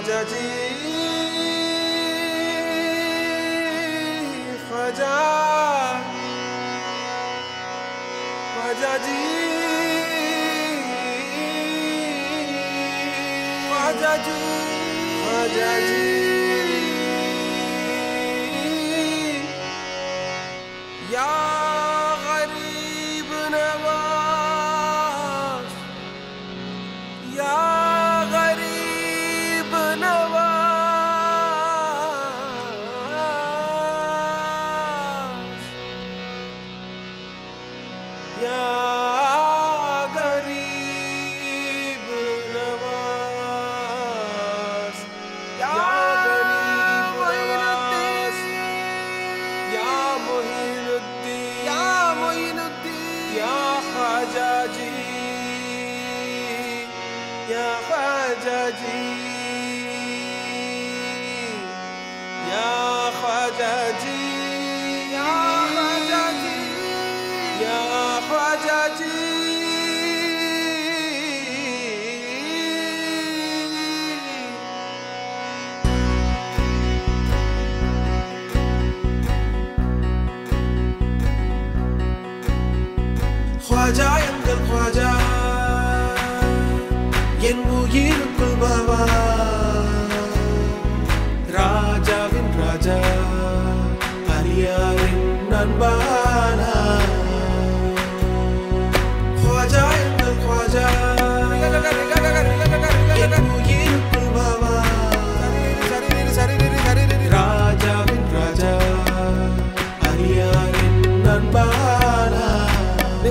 Fajaji, Fajaji, Fajaji, Fajaji, Yeah. Khawaja எங்கள் குவாஜா என் உயிருக்குள் பாபா. ராஜாவின் ராஜா அரியாரின் நண்பா.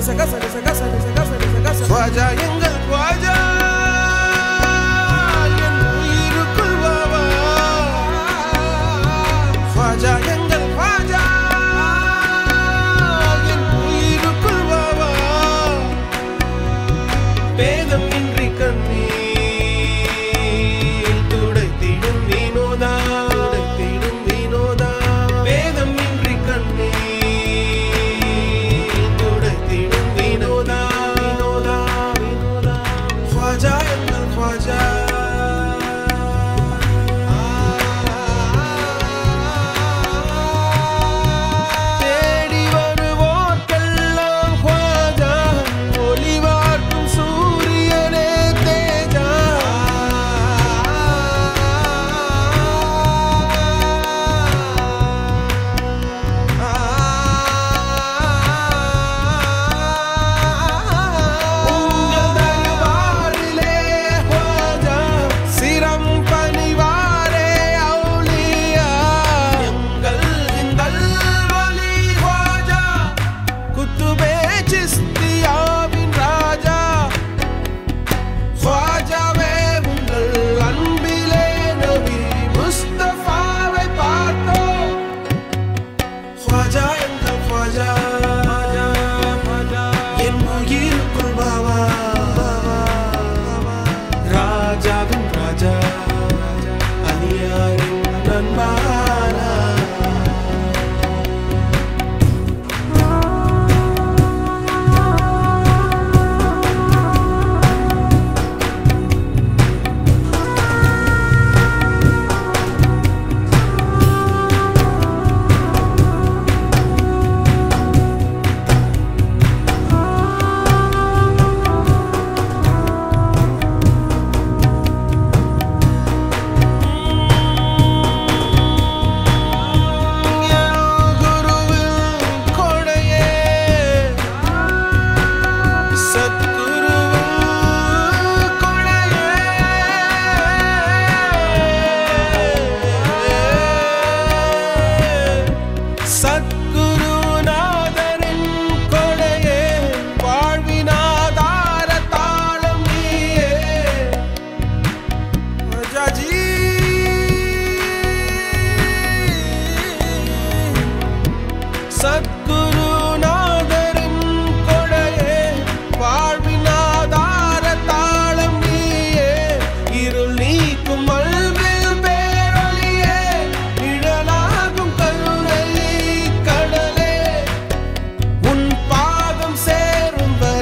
esa casa, esa casa, esa casa, esa casa.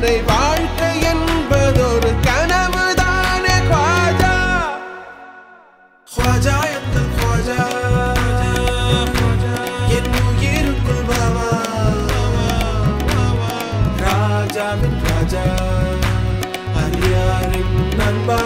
கதை வாழ்க்கை என்பதொரு கனவு தானே ख्वाजा। ख्वाजा எந்த ख्वाजा? என் உயிருக்குள் பாவா ராஜாவின் ராஜா அறியாரின் நண்பா.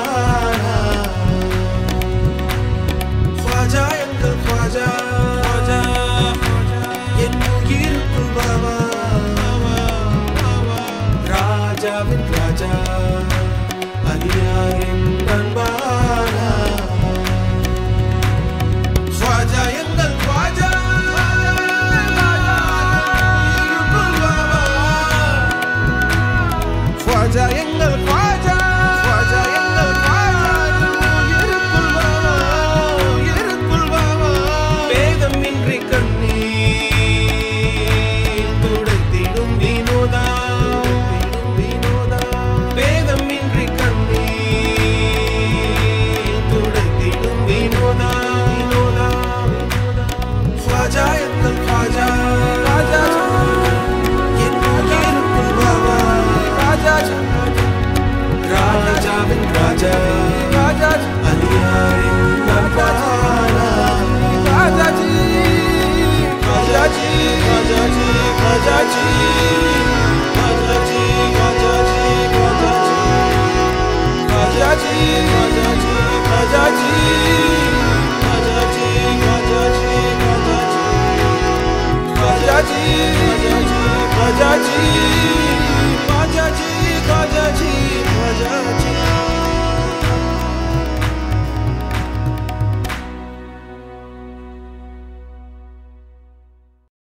Kajaji, Kajaji, Kajaji